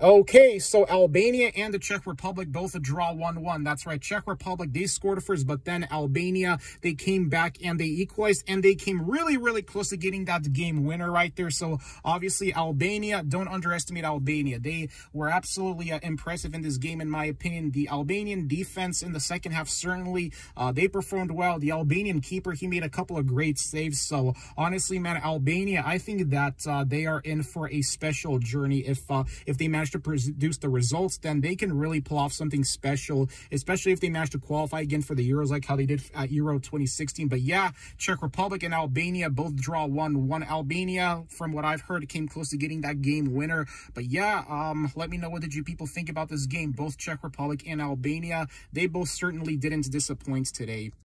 Okay, so Albania and the Czech Republic both a draw 1-1. That's right, Czech Republic, they scored first, but then Albania, they came back and they equalized, and they came really, really close to getting that game winner right there. So, obviously, Albania, don't underestimate Albania. They were absolutely uh, impressive in this game, in my opinion. The Albanian defense in the second half, certainly, uh, they performed well. The Albanian keeper, he made a couple of great saves. So, honestly, man, Albania, I think that uh, they are in for a special journey if, uh, if they manage manage to produce the results, then they can really pull off something special, especially if they manage to qualify again for the Euros like how they did at Euro 2016. But yeah, Czech Republic and Albania both draw 1-1. Albania, from what I've heard, came close to getting that game winner. But yeah, um, let me know what did you people think about this game. Both Czech Republic and Albania, they both certainly didn't disappoint today.